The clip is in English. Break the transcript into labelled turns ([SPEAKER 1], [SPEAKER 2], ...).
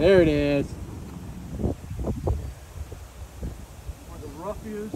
[SPEAKER 1] There it is.
[SPEAKER 2] One of the rough is,